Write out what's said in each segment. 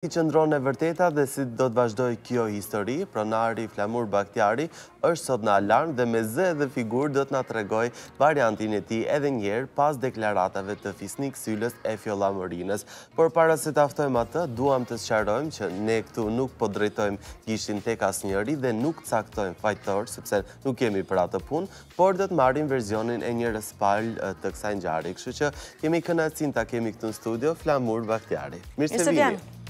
Si qëndron e vërteta dhe si do të vazhdojë kjo histori, pronari Flamur Bahtjari është sot në alarm dhe me zë dhe figurë do të na tregojë variantin e tij edhe një herë pas deklaratave të Fisnik Sylës e Fjolla Morinës. Por para se ta ftojmë atë, duam të sqarojmë që ne këtu nuk po drejtojmë gishtin tek asnjëri dhe nuk caktojmë fajtor, sepse nuk jemi për atë punë, por do të marrim versionin e njërës palë të kësaj ngjarjeje. Kështu që kemi kënaqësinë të kemi këtu në studio, Flamur Bahtjari. Mirë se vini. Mirë se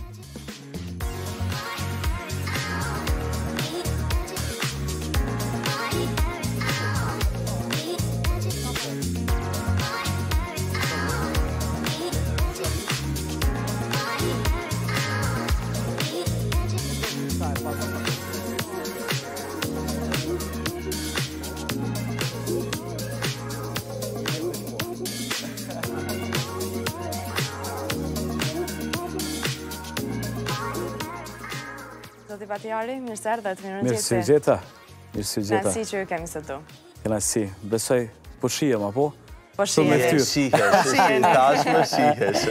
Zoti Batjari, mirë sërë dhe të mirë në gjithë. Mirë sërë gjitha. Mirë sërë gjitha. Në si që ju kemi së tu. Kënaqësi. Besoj po shihem apo? Po shihesh. Shihesh. Shihesh tashmë shihesh.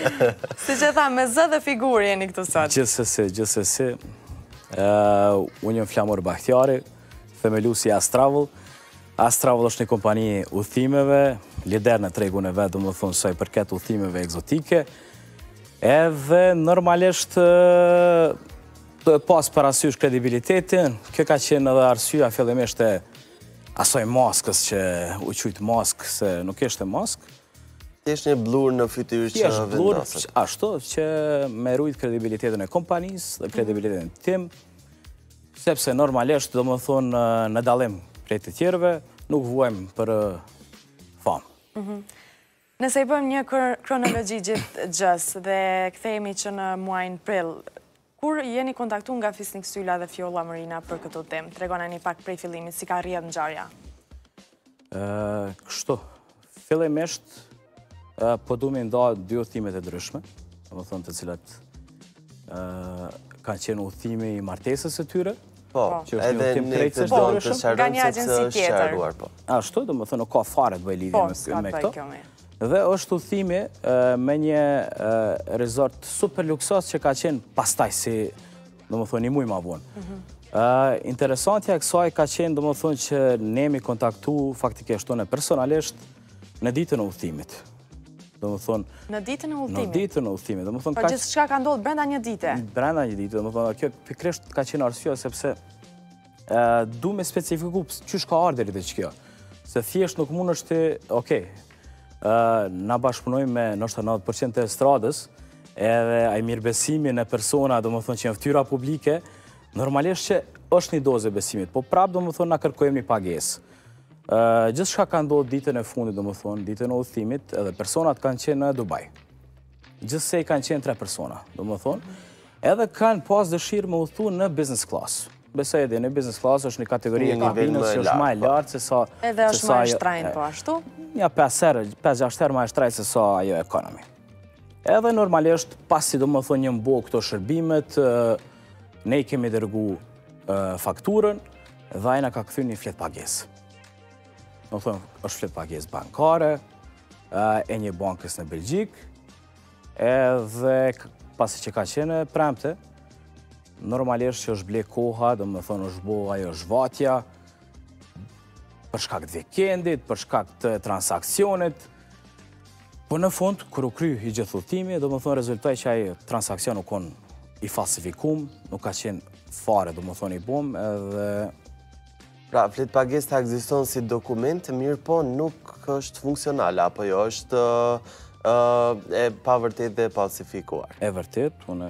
Siç e tha me zë dhe figurë jeni këtu sot. Gjithsesi, gjithsesi. Ë unë jam Flamur Bahtjari, themeluesi i Astravel. Astravel është një kompani udhëtimeve, lider në tregun e vet, domethënë sa i përket udhëtimeve ekzotike. Edhe normalisht tu pas parasysh kredibilitetin, kjo ka qenë edhe arsyeja fillimisht e asoj maskës që u qujt maskë, se nuk ishte maskë. Ishte një blur në fytyrë që vendoset. Ishte blur ashtu që me rujtë kredibilitetin e kompanisë dhe kredibilitetin tim, sepse normalisht, domethonë, në dallim prej të tjerve, nuk vuajmë për famë. Mhm. Nëse i bëjmë një kronologji gjithë gjësë dhe kthehemi që në muajin prill, kur jeni kontaktu nga Fisnik Syla dhe Fjolla Morina për këtë temë? Tregona ni pak prej fillimit, si ka rrjedh ngjarja? Kështu, fillimisht, po du me nda dy udhëtimet e ndryshme, domethonë të cilat Kanë qenë udhëtimi i martesës e tyre, Po, edhe ne të donë të sqarojmë se s'është sqaruar, po. Ashtu domethënë, s'ka fare të bëjë lidhje po, me këto. Po, s'ka të bëjë lidhje kjo me. Dhe është udhëtimi me një resort super luksos që ka qenë pastaj si, domethënë, një muj ma vonë. Mhm. Interesantja e kësaj ka qenë, domethënë, që ne jemi kontaktu faktikisht unë personalisht, Në ditën e udhëtimit. Do më thonë... Në ditën e udhëtimit? Në ditën e udhëtimit. Do më thonë... Po gjithçka ka ndodhë brenda një dite? Brenda një dite, domethënë, kjo pikërisht ka qenë arsyeja, sepse du me specifiku qysh ka ardhë deri te kjo. Se thjesht nuk mund është të, okej, na bashkëpunojmë me ndoshta 90% të estradës, edhe ai mirëbesimi në persona, domethënë që janë ftyra publike, normalisht që është një dozë e besimit, po prapë domethënë na kërkojmë një pagesë. Gjithçka ka ndodhë ditën e fundit, domethënë, ditën e udhëtimit, edhe personat kanë qenë në Dubai. Gjithsej kanë qenë tre persona, domethënë, edhe kanë pas dëshirë me udhëtu në business class. Besa edhe në business class është një kategori e kabinës që është ma e lartë se sa... Edhe është ma e shtrejtë po ashtu? Nja 5-6 herë ma e shtrejtë se sa ajo ekonomi. Edhe normalisht, pasi domethënë janë bo këto shërbimet, Ne i kemi dërgu faturën dhe ai na ka kthy një fletëpagesë. Domethënë, është fletëpagesë bankare, e një banke në Belgjikë, edhe pasi që ka qenë e premte, normalisht që është ble koha, domethënë, është bo ajo zhvatja, për shkak të vikendit, për shkak të transaksionit, Po në fund, kur u kry i gjithë udhëtimi, domethënë rezultoi që ai transaksion u konë i falsifikum, nuk ka qenë fare, domethënë i bom, edhe... Pra, fletëpagesa ekziston si dokument, mirëpo nuk është funksionale, apo jo është e pavërtetë dhe e falsifikuar. E vërtetë, unë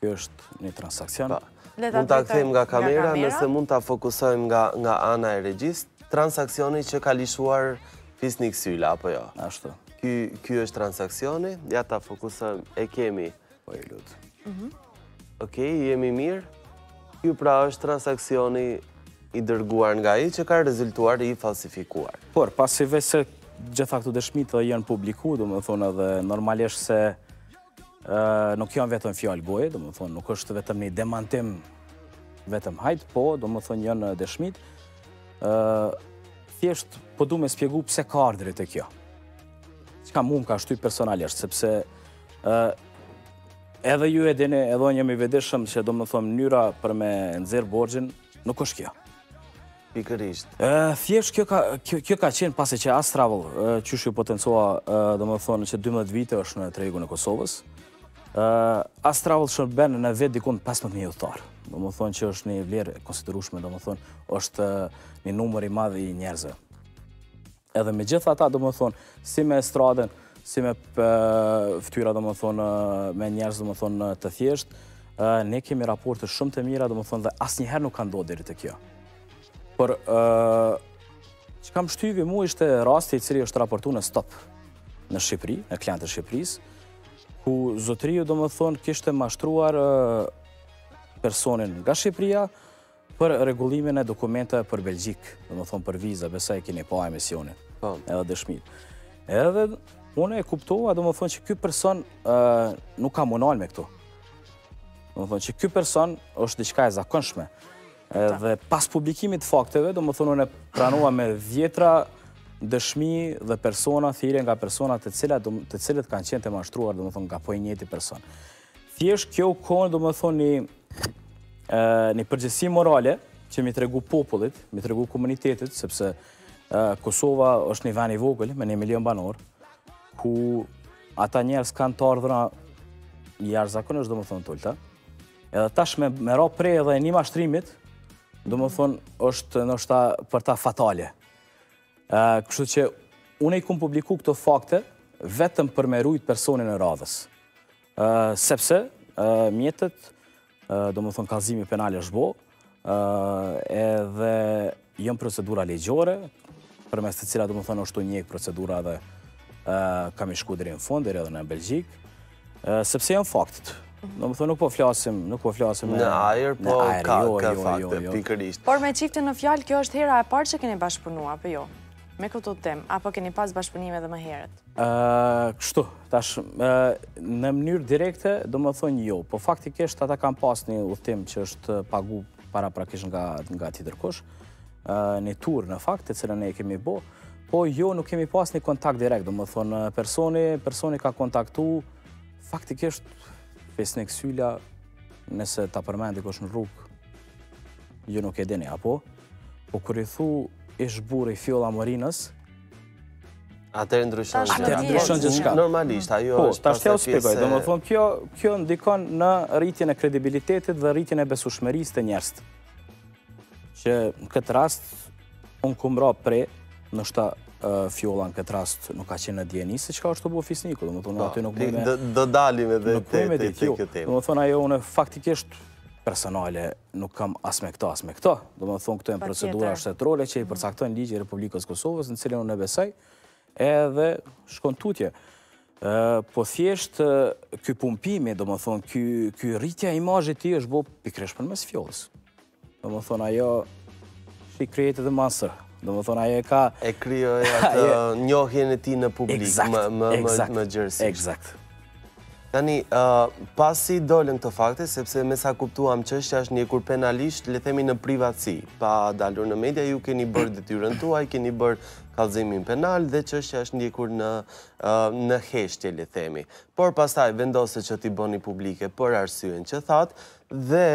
Kjo është një transaksion. Po. Mund ta kthejmë nga kamera, nëse mund ta fokusojmë nga nga ana e regjisë, transaksioni që ka lëshuar Fisnik Syla apo jo. Ashtu. Ky ky është transaksioni, ja ta fokusojmë. E kemi. Po e lut. Mhm. Okej, jemi mirë. Ky pra është transaksioni i dërguar nga ai që ka rezultuar i falsifikuar. Por pasi veç se të gjitha këto dëshmitë janë publikuar, domethënë edhe normalisht se Nuk janë vetëm fjalë goje, domethënë, nuk është vetëm një demantim vetëm hajt, po, domethënë, janë dëshmitë. Thjesht, po du me shpjegu pse ka ardhë deri te kjo. Çka mu m'ka shty personalisht, sepse edhe ju e dini, edhe un jam i vetëdijshëm që domethënë, mënyra për me nxjerrë borxhin, nuk është kjo. Pikërisht. Thjesht kjo ka kjo ka qenë pasi që As Travel, qysh u potencua, domethënë që 12 vite është në tregun e Kosovës. Ë As Travel shërben në vit dikun 15000 udhëtar. Domethënë që është një vlerë e konsiderueshme, domethënë është një numër i madh i njerëzve. Edhe me gjithë ata, domethënë, si me estradën, si me ftyra, domethënë, me njerëz, domethënë, të thjeshtë, ne kemi raporte shumë të mira, domethënë, dhe asnjëherë nuk ka ndodh deri te kjo. Por, çka m'shtyni mu ishte rasti i cili është raportu në Stop në Shqipëri, në Klan të Shqipërisë, ku zotëriu, domethënë, kishte mashtruar personin nga Shqipëria, Për rregullimin e dokumentave për Belgjikë, domethënë për viza, besoj e keni pa emisionin. Po. Edhe dëshmitë. Edhe unë e kuptova, domethënë që ky person nuk ka munal me këto. Domethënë që ky person është diçka e zakonshme. Edhe pas publikimit të fakteve, domethënë unë pranova me dhjetra dëshmi dhe persona, thirrje nga persona të cilat të cilët kanë qenë të mashtruar, domethënë nga po i njëjti person. Thjesht kjo u kon domethënë një, një përgjegjësi morale që m'i tregu popullit, m'i tregu komunitetit, sepse Kosova është një ven i vogël me një milion banorë, ku ata njerëz kanë të ardhura jashtëzakonisht, domethënë, t'ulëta. Edhe tash me, me ra pre edhe një mashtrimit, domethënë, është ndoshta për ta fatale. Kështu që unë i kom publiku këto fakte vetëm për me rujt personin e radhës. Sepse mjetet, domethënë kallzimi penal është bo, edhe janë procedura ligjore, përmes të cilave domethënë është tu u njek procedura dhe ka me shku deri në fund edhe në Belgjikë, Sepse janë faktet. Domethënë nuk po flasim, nuk po flasim në ajër, po ka jo, jo, fakte, jo, pikërisht. Por me çiftin në fjalë, kjo është hera e parë që keni bashkëpunua, apo jo? Me këtë udhëtim, apo keni pas bashkëpunime dhe më herët? Kështu, tash, në mënyrë direkte, domethënë jo, po faktikisht ata kanë pas një udhëtim që është pagu paraprakisht nga, nga tjetërkush, një tur në fakt, të cilën ne e kemi bo, po jo nuk kemi pas një kontakt direkt, domethënë, personi, personi ka kontaktu, faktikisht, Fisnik Syla, nëse ta përmendi kush në rrugë, ju nuk e dini, apo? Po kur i thu ish-burri i Fjolla Morinës, atëherë ndryshon gjithë. Atëherë ndryshon gjithçka. Normalisht, ajo po, është pas e pjesë... Po, domethënë, kjo, kjo ndikon në rritjen e kredibilitetit dhe rritjen e besueshmërisë te njerëzit. Që në këtë rast, unë kom ra pre, ndoshta Fjolla në këtë rast nuk ka qenë në dijeni, se çka është tu bo Fisniku, domethënë, po, aty nuk me... Do dalim edhe te te te këtë temë. Domethënë, ajo unë faktikisht personale nuk kam as me këta, as me këta. Domethënë, këto janë procedura shtetërore që i përcakton ligji i Republikës së Kosovës, në cilën unë e besoj, edhe shkon tutje. Po thjesht ky pumpimi, domethonë, ky rritja imazhit tij është bo pikërisht përmes Fjollës. Domethonë, ajo she created the monster. Domethonë, ajo e ka... E krijoi atë njohjen e tij në publik, më gjërësisht. Exact, Tani, pasi dolën këto fakte, sepse me sa kuptuam çështja është ndjekur penalisht, le themi në privatësi, pa dalur në media, ju keni bërë detyrën tuaj, keni bërë kallëzimin penal, dhe çështja është ndjekur në në heshtje le të themi. Por pastaj vendosët që t'i bëni publike për arsyen që thatë dhe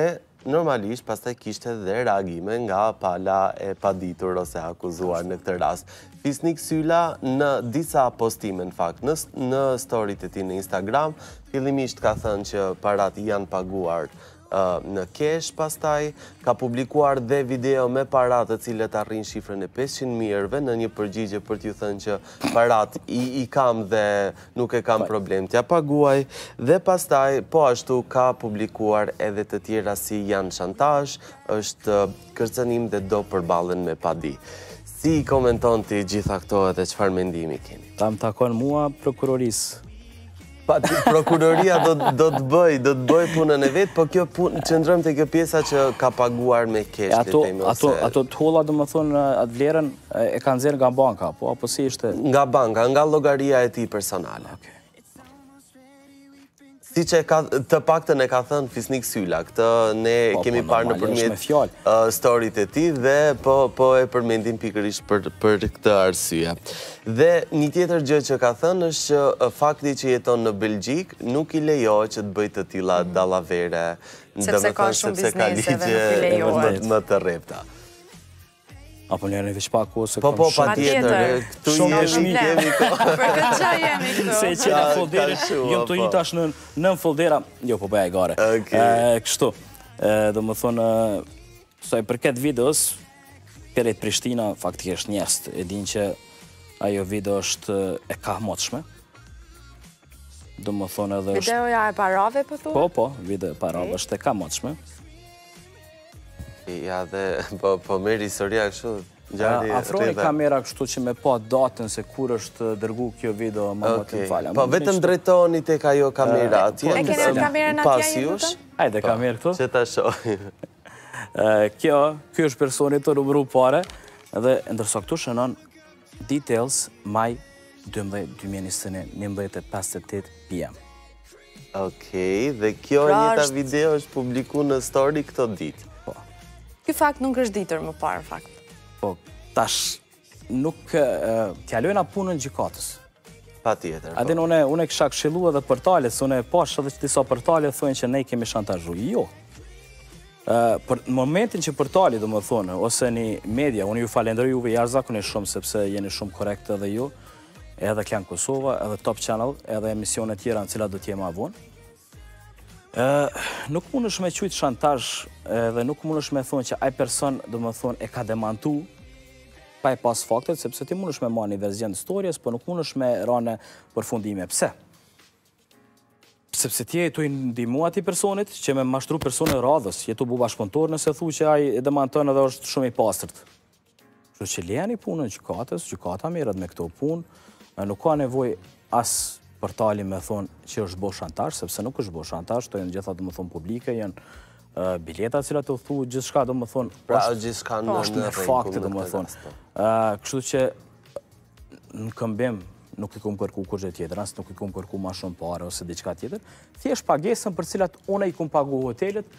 normalisht pastaj kishte dhe reagime nga pala e paditur ose akuzuar në këtë rast. Fisnik Syla në disa postime në fakt, në storit e tij në Instagram, fillimisht ka thënë që parat janë paguar Në kesh, pastaj, ka publikuar dhe video me para të cilat arrijnë shifrën e 500 mijërve në një përgjigje për t'ju thënë që paratë i kam dhe nuk e kam problem t'ia paguaj dhe pastaj, po ashtu, ka publikuar edhe të tjera si janë shantazh, është kërcënim dhe do përballen me padi. Si i komenton të gjitha këto edhe çfarë mendimi keni? S'më takon mua prokurorisë. Po, prokuroria do do të bëj, do të bëj punën e vet, po kjo punë qëndrojmë te kjo pjesa që ka paguar me kesh le të themi. Ato ato të holla domethën atë vlerën e ka nxjerrë nga banka, po apo si ishte? Nga banka, nga llogaria e tij personale. Okej. Siç ka, të paktën e ka thënë Fisnik Syla, këtë ne po, po, kemi parë nëpërmjet storit të tij dhe po, po e përmendim pikërisht për, për këtë arsye. Dhe një tjetër gjë që ka thënë është që fakti që jeton në Belgjikë nuk i lejohet që të bëjë të tilla mm. dalavere, sepse ka shumë biznese dhe nuk i lejohet. Më të rrepta. A po le veç pak kohë se kam shumë. Po po patjetër, këtu jemi shumë jemi këtu. Për këtë gjë jemi këtu. Se që në foldere, jëmë të i tash në foldera, jo po bëja e gare. Kështu, domethonë, sa i përket videos, kërët Prishtina, faktikisht njerëzit, e dinë që ajo video është e kahmotshme, Domethonë edhe është... Videoja e parave po thua? Po, po, video e parave është e kahmotshme. Ja dhe, po, po meri historia kështu, Afroni kamera kështu që me pa datën se kur është dërgu kjo video më më fal. Po vetëm drejtoni te kjo kamera atje. Po, e keni kamerën atje një? Ajde po, kamerë këtu. Që ta shohim. Kjo, kjo është personi tu numru pare dhe ndërsa këtu shënon Details, Maj dymbëdhjetë, dy mijë e njëzet e një, njëmbëdhjetë e pesëdhjetë e tetë PM. Okej, dhe kjo pra e njëjta video është publiku në story këto ditë. Po. Ky fakt nuk është ditur më parë, në fakt. Po, tash nuk... T'ia lojna punën gjikatës. Patjetër. Po. Adin unë kisha këshillu edhe portale, se unë pashë edhe disa portale thojnë që ne i kemi shantazhu. Jo. Ë, në momentin që portali domethënë ose një media, unë ju falënderoj juve jashtëzakonisht shumë sepse jeni shumë korrekt edhe ju, edhe Klan Kosova, edhe Top Channel, edhe emisione të tjera në cilat do të jem ma vonë. Nuk mundesh me qujtë shantazh edhe nuk mundesh me thonë që ai person domethënë e ka demantu pa i pas faktet, sepse ti mundesh me marrë një verzion të storjes, po nuk mundesh me ra në përfundime. Pse? Sepse ti je tu i ndihmu atij personit që me mashtru personin e radhës, je tu u bo bashkëpunëtor nëse thu që ai e demanton edhe është shumë i pastër. Kështu që lejani punën gjykatës, gjykata merret me këto punë, nuk ka nevojë as portali me thonë që është bo shantazh, sepse nuk është bo shantazh, janë të gjitha domethënë publike, janë biletat, cilat do thu, gjithçka domethënë, pra, është, në është në fakte domethënë. Kështu që në këmbim nuk i kam kërku kurgjë tjetër, as nuk i kam kërku ma shumë pare ose diçka tjetër, thjesht pagesën për cilat unë i kam pagu hotelit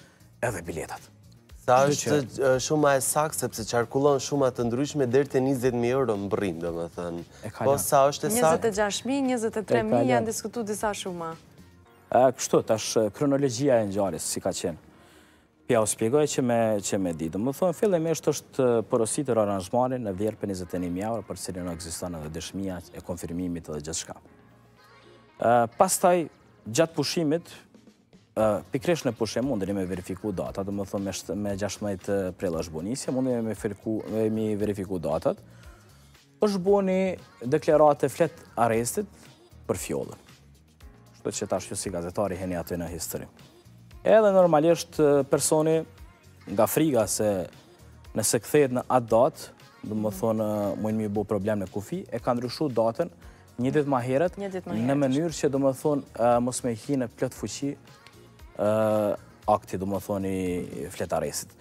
edhe biletat. Sa është shuma e saktë, sepse qarkullojnë shuma të ndryshme, deri te 20.000 euro mbërrin, domethënë. E ka po, lënë. Po, sa është e saktë? 26.000, 23.000, janë diskutu disa shuma. E, kështu, tash kronologia e ngjarjes, si ka qenë. Po jau shpjegoj që me, që me di. Domethënë, fillimisht është porositur aranzhmani në vlerë prej 21.000 euro, për cilën ekziston edhe dëshmia e konfirmimit edhe gjithçka. Pastaj, gjatë pushimit, Pikërisht në pushim mundeni me verifiku datat, domethënë me 16 prill është bo nisja, mundeni me verifiku datat, është bo një deklaratë e fletarrestit për Fjollën. Kështu që tash ju si gazetarë e keni atë në histori. Edhe normalisht personi nga frika se nëse kthehet në atë datë, domethënë, mujnë me i bo problem në kufi, e ka ndryshu datën, Një ditë ma herët, në mënyrë që domethënë mos me hi në plotfuqi akti domethënë i fletarrestit.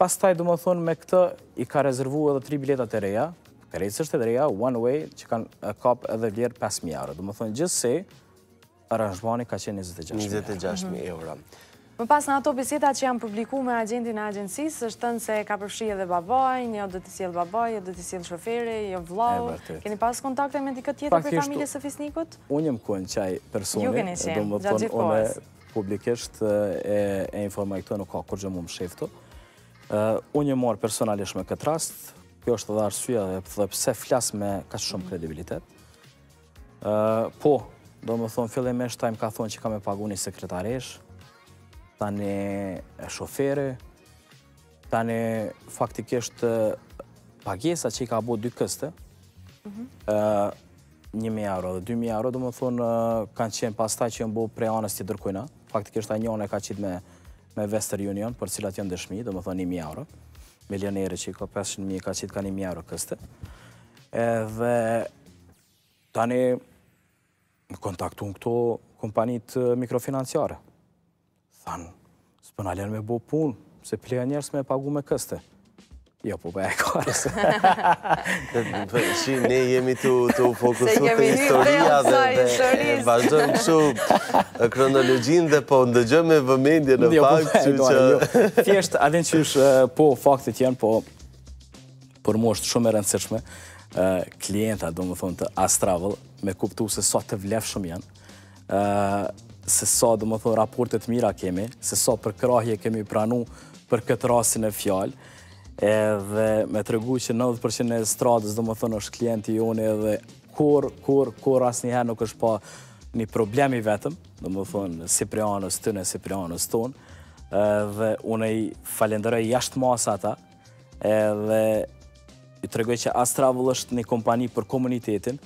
Pastaj domethënë me këtë i ka rezervu edhe tri bileta të reja, krejtësisht të reja, one way, që kanë kap edhe vlerë 5.000 euro. Domethënë gjithsej, Aranzhmani ka qenë njëzet e gjashtë mijë. Njëzet e gjashtë mijë euro. Më pas në ato bisedat që janë publiku me agjentin e agjencisë, është thënë se ka përfshi edhe babajnë, jo do t'i sjellë babaj, jo do t'i sjellë shoferi, jo vllau. Keni pas kontakte me dikë tjetër prej familjes së Fisnikut? Unë jam konë qaj personi. Ju keni qenë, gjatë gjithë kohës. Publikisht e informoj këtu e nuk ka kurgjë me u mshef këtu. Unë jam marrë personalisht me këtë rast, kjo është dhe arsyeja dhe pse flas me kaq shumë kredibilitet. Po, do më thonë, fillimisht m' ka thonë që ka me pagu një sekretareshë, tani shoferin, tani faktikisht pagesa që i ka bo në dy këste, mhm. një mijë euro dhe dy mijë euro, do më thonë, kanë qenë pagesa që janë bo prej anës të dikujna, faktikisht njonën e ka qitë me me Western Union, për të cilat janë dëshmi, do më thonë, një mijë euro, milioneri që i ka 500.000, ka qitë ka një mijë euro këste, edhe Tani, më kontaktun këto kompanitë mikrofinanciare. Thanë, s'po na len me bo punë, se p'i len njerëz me pagu me këste. Jo, po bëja shaka. Shih, ne jemi të fokusu te historia dhe vazhdojmë kështu kronologjinë dhe po ndëgjojmë me vëmendje. Jo, po fakt që që... Thjesht, e din që është, po faktet janë, po për mua është shumë e rëndësishme klientët, do më thonë të As Travel, me kuptu se sa të vlefshëm janë, se sa, do më thonë, raporte t'mira kemi, se sa përkrahje kemi pranu për këtë rastin në fjalë, edhe me tregu që 90% e estradës, do më thonë, është klient i joni edhe kur, kur, kurrë asnjëherë nuk është pa një problem i vetëm, do më thonë, si prej anës tyne, si prej anës tonë, dhe unë i falenderoj jashtë mase ata, edhe ju tregoj që As Travel është një kompani për komunitetin,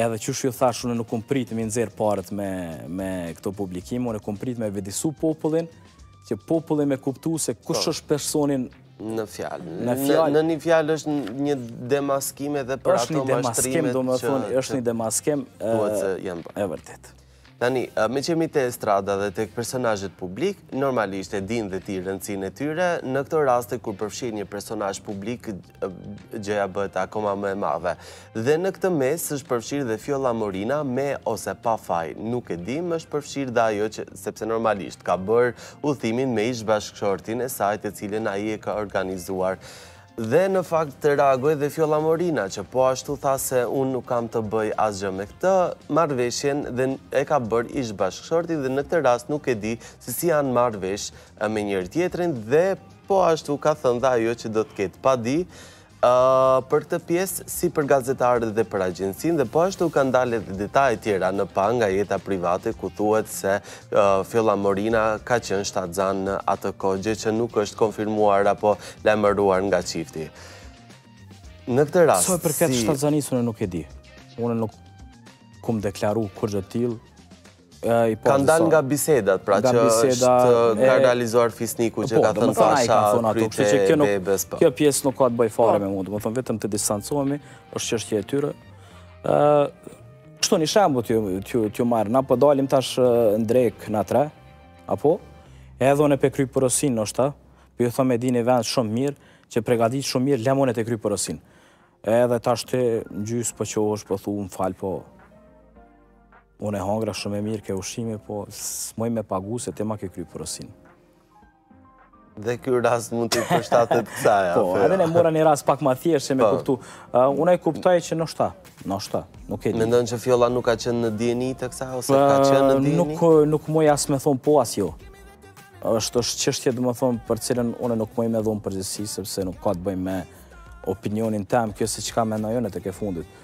edhe qysh ju thashë unë nuk kum pritë me i nxjerrë paret me, me këtë publikim, unë kum pritë me vetëdijesu popullin, që populli me kuptu se kush po. është personin në fjalë. Në fjalë. Me një fjalë është një demaskim edhe për ato mashtrimet që... Është një demaskim, do më thonë, është një demaskim... Duhet të jenë bërë. E vërtetë. Tani, meqë jemi te estrada dhe tek personazhet publike, normalisht e din dhe ti rëndësinë e tyre, në këto raste kur përfshihet një personazh publik, gjëja bëhet akoma më e madhe. Dhe në këtë mes është përfshirë dhe Fjolla Morina me ose pa faj, nuk e dimë, është përfshirë dhe ajo që, sepse normalisht ka bërë udhëtimin me ish-bashkëshortin e saj të cilin ai e ka organizuar. Dhe në fakt reagoi dhe Fjolla Morina që po ashtu tha se unë nuk kam të bëj asgjë me këtë marrëveshjen dhe e ka bërë ish-bashkëshorti dhe në këtë rast nuk e di se si janë marrë vesh me njëri-tjetrin dhe po ashtu ka thënë dhe ajo që do të ketë padi për këtë pjesë si për gazetarët dhe për agjensinë dhe po ashtu kanë dalë edhe detaje tjera në pa nga jeta private ku thuhet se Fjolla Morina ka qenë shtatzanë në atë kohë, gjë që nuk është konfirmuar apo lajmëruar nga çifti. Në këtë rast... Sa i përket shtatzanisë unë nuk e di. Unë nuk kum deklaru kurrgjë të tillë. Kanë dalë nga bisedat, pra që i ka realizuar Fisniku që po, ka thënë Sasha kryte e bebes. Po. Kjo pjesë nuk ka të bëjë fare po. me mu, domethënë vetëm të distancohemi, është çështje e tyre. Kështu një shembu t'ju marr, na po dalim tash në drekë na tre, apo, edhe unë pe kry porosinë ndoshta, po ju thom e di një vend shumë të mirë, që përgatit shumë mirë, lemë unë ta kry porosinë. Edhe tash ti n'gjysë po çohesh, po thu, më fal, po, unë e hangra shumë i mirë ke ushqimi, po, s'muj me pagu se ti ma ke kry porosinë. Dhe ky rast mund t'i përshtatet kësaj, apo? Po, edhe unë e mora një rast pak më të thjeshtë që me po. kuptu. Unë e kuptoj që ndoshta, ndoshta, nuk e di. Mendon që Fjolla nuk ka qenë në dijeni të kësaj, ose ka qenë në dijeni? Nuk, nuk muj as me thonë po as jo. është është çështje domethonë për cilën unë nuk muj me dhonë përgjegjësi, sepse nuk ka të bëjë me opinionin tem, kjo se çka mendoj unë tek e fundit.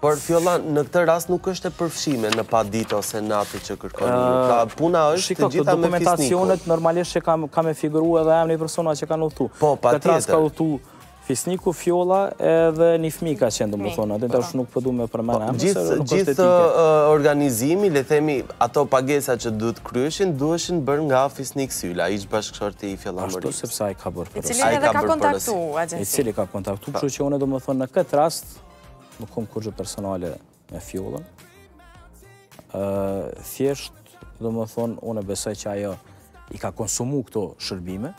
Por Fjolla në këtë rast nuk është e përfshime në padi ose në atë që kërkoni ju. Pra puna është të gjitha me Fisnikun. Shiko, dokumentacionet normalisht që ka me figuru edhe emni i personave që kanë udhtu. Po, patjetër. N'këtë rast ka udhtu Fisniku, Fjolla edhe një fmi ka qenë, domethonë, atë tash nuk po du po me përmend. Po, gjithë organizimi, le themi, ato pagesa që duhet Kryeshin duheshin bërë nga Fisnik Syla, ish-bashkëshorti i Fjolla Morinës. Ashtu sepse ai ka bërë porosinë. I cili edhe ka kontaktu agjencinë. I cili ka kontaktu, kështu që unë domethënë në këtë rast nuk kam kurrgjë personale me Fjollën. Ëh, thjesht domethënë unë besoj që ajo i ka konsumu këto shërbime,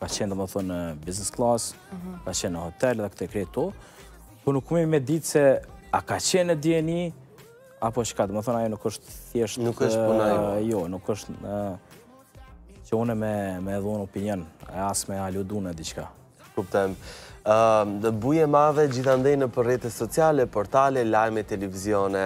ka qenë domethënë në business class, mhm. ka qenë në hotel edhe këto krejt to, po nuk kum mujt me ditë se a ka qenë në dijeni, Apo çka, domethonë ajo nuk është thjesht... Nuk është puna jo. Jo, nuk është që unë me, me dhonë opinion, e as me aludu në diçka. Kuptoj. Dhe bujë e madhe gjithandej nëpër rrjete sociale, portale, lajme, televizione,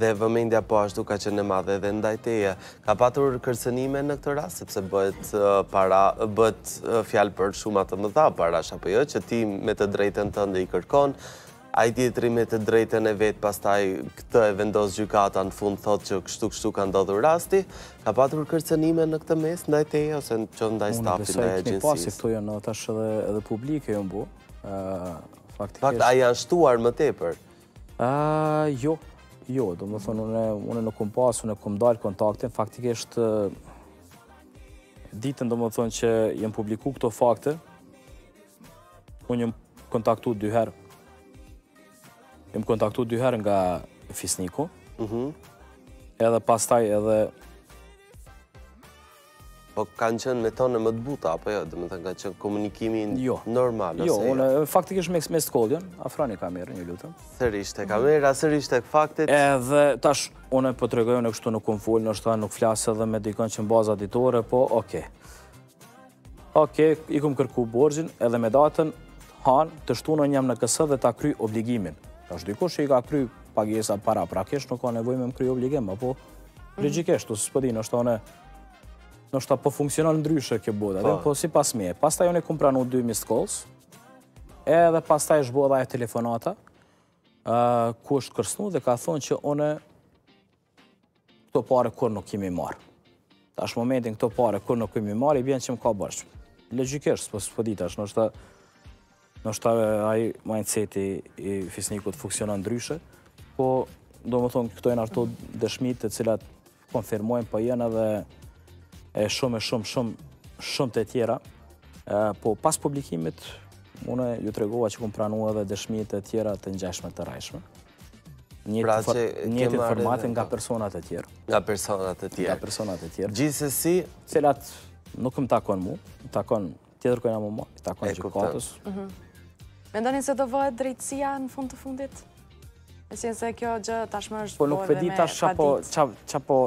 dhe vëmendja po ashtu ka qenë e madhe dhe ndaj teje. Ka patur kërcënime në këtë rast, sepse bëhet, para, bëhet fjalë për shuma të mëdha parash, apo jo, që ti me të drejtën tënde i kërkon, Ai tjetri me të drejtën e vet pastaj këtë e vendos gjykata në fund thotë që kështu kështu ka ndodhur rasti, ka patur kërcënime në këtë mes ndaj teje ose qoftë ndaj stafit ndaj agjensisë. Unë besoj keni pasi këtu janë tash edhe edhe publike jonë bo. Faktikisht. Fakt a janë shtuar më tepër. Ëh, jo. Jo, domethonë, unë, unë nuk kum pas, unë e kum ndalë kontaktin, faktikisht ditën domethonë që i kem publiku këto fakte, Unë jam kontaktu dy herë. Jam kontaktu dy herë nga Fisniku. Mhm. Edhe pastaj edhe... Po kanë qenë me tone më të buta, apo jo? Domethënë kanë qenë komunikime jo. normal, jo, ose jo? Jo, unë faktikisht me Skodën, Afrani ka mirë një lutëm. Sërisht e ka mhm. mirë, asërisht e faktit. Edhe tash, unë po tregoj, unë kështu nuk kom folë, unë s'di nuk flas edhe me dikon që në baza ditore, po oke. Ok, i kom kërku borxhin edhe më ka thanë të shtunë jam në Ks dhe ta kry obligimin. Nëse dikush që i ka kry pagesa paraprakisht, nuk ka nevojë me më kry obligim, apo mhm. logikisht, s'po e di, ndoshta, ndoshta po funksionon ndryshe kjo bota, dhe po. po si pas me, pas ta jo në këmë pranu 2 missed calls, edhe pastaj është bo ajo telefonata, ku është kërcnu dhe ka thonë që unë Këto pare kurrë nuk i kemi marrë. Tash momentin këto pare kurrë nuk i kemi marrë, i bjen që më ka borxh. Logikisht, s'po e di tash, ndoshta ndoshta ai mindseti i Fisnikut funksionon ndryshe, po domethonë këto janë ato dëshmi të cilat konfirmojnë, po janë edhe shumë e shumë shumë shumë të tjera, po pas publikimit, unë ju tregova që kom pranu edhe dëshmi të tjera të ngjashme të rrejshme. Pra që njëjtë informatë nga persona të tjerë. Nga personat e tjerë. Nga personat e tjerë. Gjithsesi... Të cilat nuk më takon mu, më takon tjetër kojna më më, më takon gjikatës. Mhm. Mendoni se do vihet drejtësia në fund të fundit? E si nëse kjo gjë tashmë është... Po nuk po e di tash që po...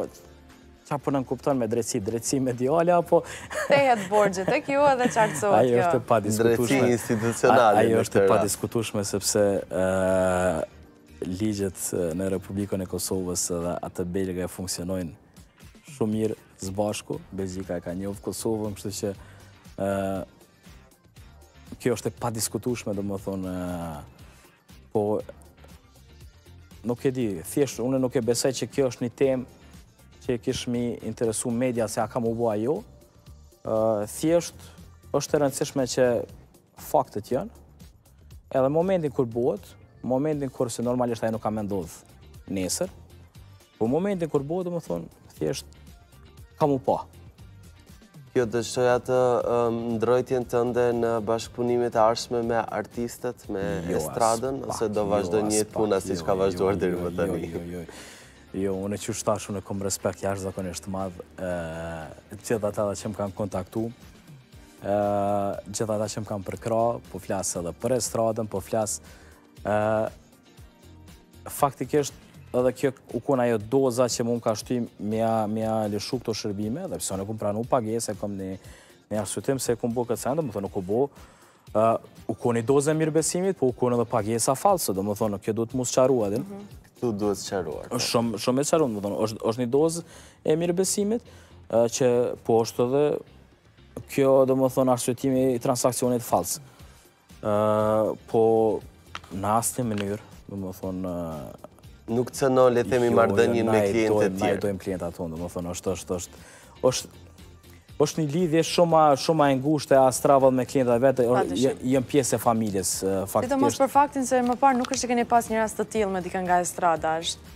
Çka po nënkupton me drejtësi? Drejtësi mediale apo... Të kthehet borxhi, kjo edhe qartësohet kjo. Ajo është pa diskutushme. Drejtësi institucionale. Ajo është e padiskutushme sepse ligjet në Republikën e Kosovës edhe atë belge funksionojnë shumë mirë s'bashku. Belgjika e ka njoftë Kosovën, kështu që kjo është e padiskutushme, domethonë, Po, nuk e di, thjesht, unë nuk e besoj që kjo është një temë që i kish me interesu mediat se a ka m'u bo a jo. Thjesht, është e rëndësishme që faktet jonë, edhe momentin kur bohet, momentin kur se normalisht ajo nuk ka me ndodhë nesër, Po momentin kur bohet, domethonë, thjesht, ka m'u pa. Kjo të shtoi atë ndrojtjen tënde në bashkëpunimet e ardhshme me artistët, me jo, estradën, ose do vazhdojë jo, njëjtë puna siç ka jo, vazhduar deri më tani? Jo, jo, jo, unë veç tash unë e kom respekt jashtëzakonisht të madh, gjithë ata që më kanë kontaktu, gjithë ata që më kanë përkrah, po flas edhe për estradën, po flas, Faktikisht, edhe kjo u kon ajo doza që mu m'ka shty me ia lëshu këto shërbime, dhe pse e kom pranu pagesën, e kom një arsyetim se kom bo këtë send, domethënë nuk u bo, u kon një dozë e mirëbesimit, po u kon edhe pagesa false, domethënë, kjo duhet m'u sqaru edhe. Mhm. Këtu duhet sqaru edhe. Shumë e qartë, domethënë, është një dozë e mirëbesimit, që po është edhe kjo, domethënë, arsyetimi i transaksionit fals. Po, në asnjë mënyrë, domethënë, nuk të cenon, le të themi, jo, marrëdhënien jo, me klientët tjerë. Na i dojmë klientët tonë, domethënë, është, është, është, është, është një lidhje shumë, shumë e ngushtë e Estradës me klientët e vet, janë pjesë e familjes, faktikisht. Dhe sidomos për faktin se më parë nuk është që keni pas një rast të tillë me dikë nga estrada, është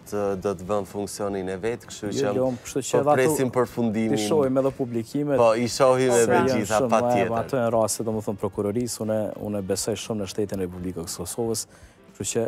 do të bën funksionin e vet, kështu që, jo, po presim përfundimin. T'i shohim edhe publikimet. Po, i shohim edhe të gjitha, patjetër. Ato janë raste, domethënë prokurorisë, unë e besoj shumë në shtetin e Republikës Kosovës, kështu që